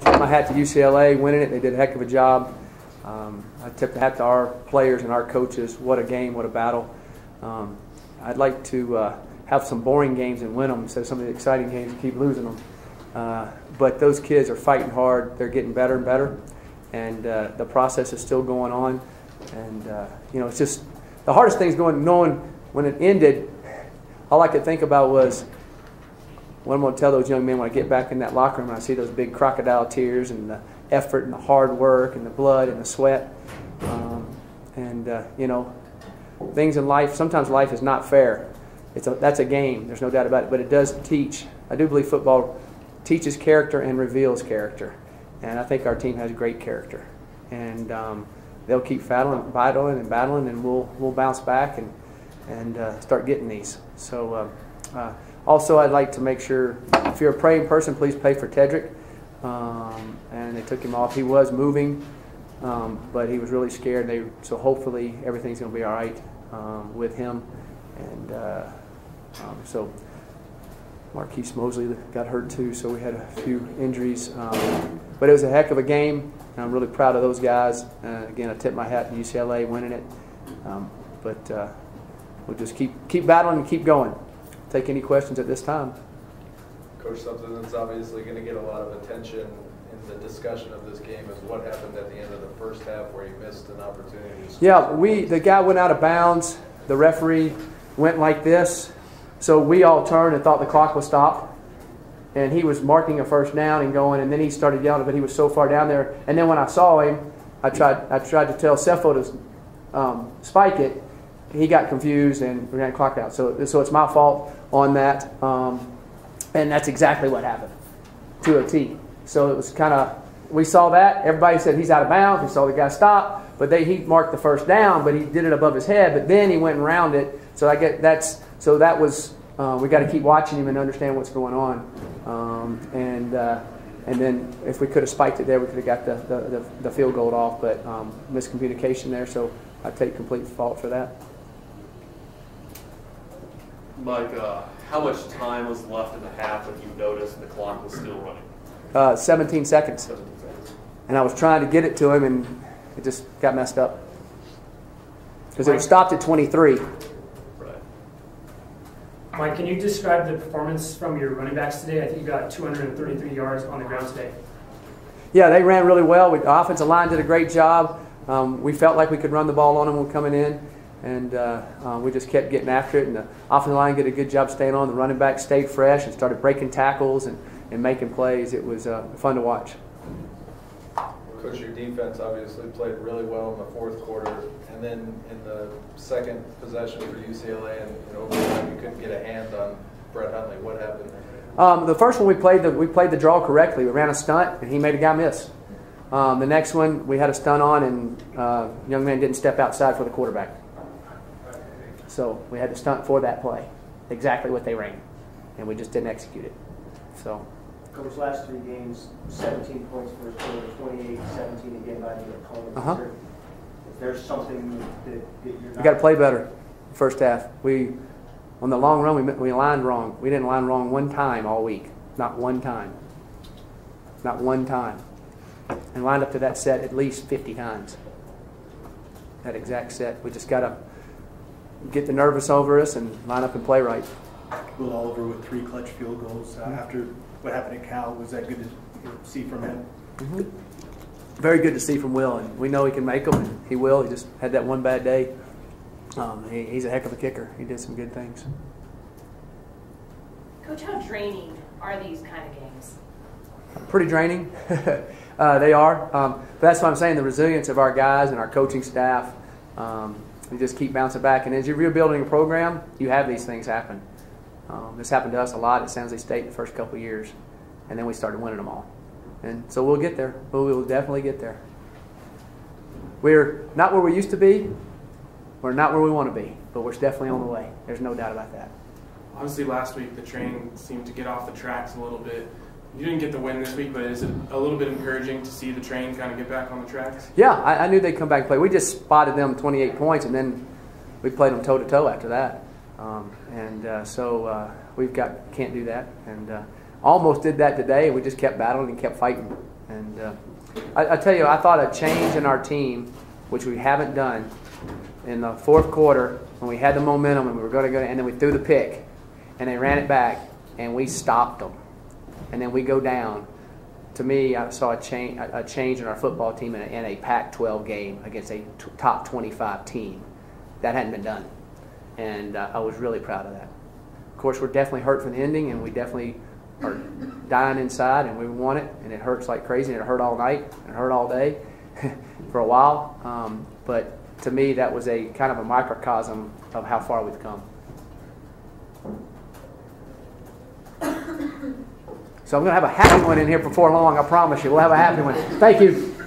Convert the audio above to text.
tip my hat to UCLA winning it. They did a heck of a job. Um, I tip the hat to our players and our coaches. What a game, what a battle. Um, I'd like to uh, have some boring games and win them instead of some of the exciting games and keep losing them. Uh, but those kids are fighting hard. They're getting better and better, and uh, the process is still going on. And uh, you know, it's just the hardest thing is going knowing when it ended. All I could think about was what I'm going to tell those young men when I get back in that locker room and I see those big crocodile tears and the effort and the hard work and the blood and the sweat. Um, and, uh, you know, things in life, sometimes life is not fair. It's a, that's a game, there's no doubt about it, but it does teach. I do believe football teaches character and reveals character. And I think our team has great character. And um, they'll keep battling, battling and battling, and we'll, we'll bounce back and, and uh, start getting these. So, uh, uh also, I'd like to make sure if you're a praying person, please pray for Tedric. Um, and they took him off. He was moving, um, but he was really scared. They, so hopefully everything's going to be all right um, with him. And uh, um, so Marquise Mosley got hurt too, so we had a few injuries. Um, but it was a heck of a game. And I'm really proud of those guys. Uh, again, I tip my hat to UCLA winning it. Um, but uh, we'll just keep keep battling and keep going take any questions at this time. Coach, something that's obviously going to get a lot of attention in the discussion of this game is what happened at the end of the first half where you missed an opportunity. yeah, we the guy went out of bounds. The referee went like this, so we all turned and thought the clock was stopped. And he was marking a first down and going, and then he started yelling, but he was so far down there. And then when I saw him, I tried I tried to tell Sefo to um, spike it. He got confused and ran clock out. So so it's my fault on that. Um, and that's exactly what happened to a T. So it was kind of, we saw that. Everybody said he's out of bounds. We saw the guy stop, but they, he marked the first down, but he did it above his head. But then he went and round it. So I get that's so that was uh, we got to keep watching him and understand what's going on. Um, and uh, and then if we could have spiked it there, we could have got the, the, the, the field goal off. But um, miscommunication there, so I take complete fault for that. Mike, uh, how much time was left in the half when you noticed the clock was still running? Uh, 17 seconds. 17 seconds. And I was trying to get it to him, and it just got messed up. Because it was stopped at 23. Right. Mike, can you describe the performance from your running backs today? I think you got 233 yards on the ground today. Yeah, they ran really well. the offensive line did a great job. Um, we felt like we could run the ball on them when coming in and uh, uh, we just kept getting after it. And the offensive line did a good job staying on. The running back stayed fresh and started breaking tackles and, and making plays. It was uh, fun to watch. Coach, your defense obviously played really well in the fourth quarter, and then in the second possession for UCLA and in overtime, you couldn't get a hand on Brett Hundley. What happened? Um, the first one we played the we played the draw correctly. We ran a stunt and he made a guy miss. Um, the next one we had a stunt on and uh, young man didn't step outside for the quarterback. So we had to stunt for that play, exactly what they ran, and we just didn't execute it. So. Coach, last three games, 17 points first quarter, 28, 17 again by the opponent. Uh-huh. Is there something that, that you're We got to play better first half. We, on the long run, we, we lined wrong. We didn't line wrong one time all week. Not one time. Not one time. And lined up to that set at least 50 times. That exact set. We just got to get the nervous over us and line up and play right. Will Oliver with three clutch field goals uh, after what happened at Cal. Was that good to you know, see from him? Mm-hmm. Very good to see from Will, and we know he can make them, and he will. He just had that one bad day. Um, he, he's a heck of a kicker. He did some good things. Coach, how draining are these kind of games? Pretty draining. uh, they are. Um, but that's what I'm saying. The resilience of our guys and our coaching staff. Um, you just keep bouncing back. And as you're rebuilding a program, you have these things happen. Um, this happened to us a lot at San Jose State the first couple years, and then we started winning them all. And so we'll get there. But we will definitely get there. We're not where we used to be. We're not where we want to be, but we're definitely on the way. There's no doubt about that. Obviously, last week the train seemed to get off the tracks a little bit. You didn't get the win this week, but is it a little bit encouraging to see the train kind of get back on the tracks? Yeah, I, I knew they'd come back and play. We just spotted them 28 points, and then we played them toe to toe after that. Um, and uh, so uh, we've got can't do that, and uh, almost did that today. We just kept battling and kept fighting, and uh, I, I tell you, I thought a change in our team, which we haven't done, in the fourth quarter when we had the momentum and we were going to go, and then we threw the pick, and they ran it back, and we stopped them, and then we go down. To me, I saw a change, a change in our football team in a, in a Pac-12 game against a top 25 team. That hadn't been done, and uh, I was really proud of that. Of course, we're definitely hurt from the ending, and we definitely are dying inside, and we want it, and it hurts like crazy, and it hurt all night, and it hurt all day for a while. Um, but to me, that was a kind of a microcosm of how far we've come. So I'm going to have a happy one in here before long, I promise you. We'll have a happy one. Thank you.